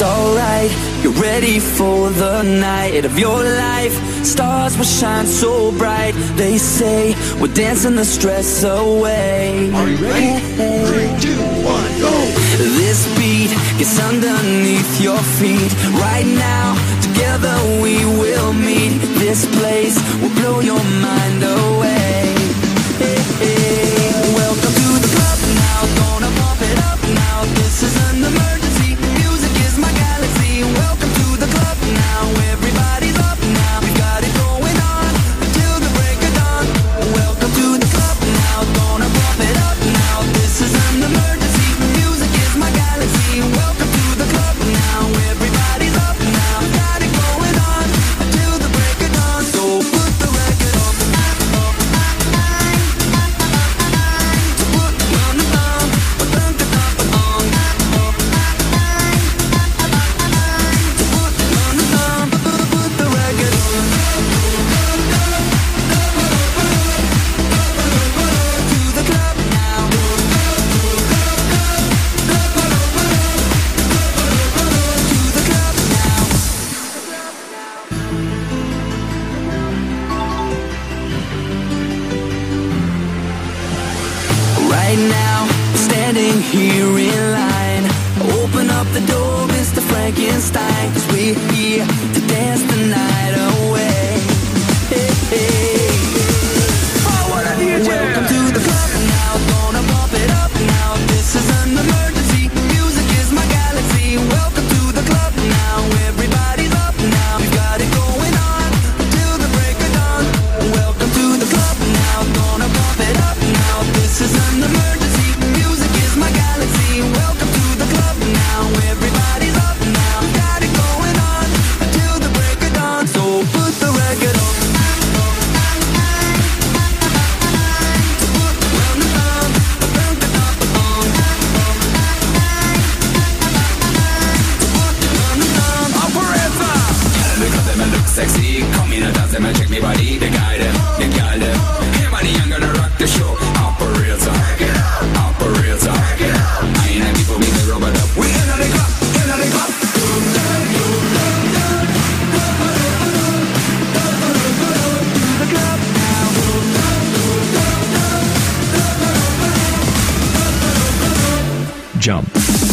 it's alright. You're ready for the night of your life. Stars will shine so bright. They say we're dancing the stress away. Are you ready? Three, two, one, go! This beat gets underneath your feet. Right now, together we will meet. This place will blow your mind Right now, standing here in line. Open up the door, Mr. Frankenstein. Cause we're here sexy Come in and dance them and check me body The guy them, the guy them Hey money, I'm gonna rock the show. Operator, operator. I ain't happy for me to rub it up. We in the club, in the club. Jump.